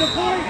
the point.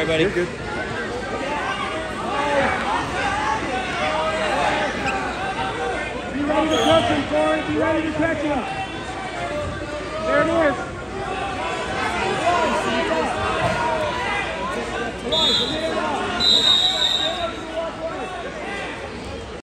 Sorry, buddy. You're good. Be ready to catch him, Corey. Be ready to catch him. There it is.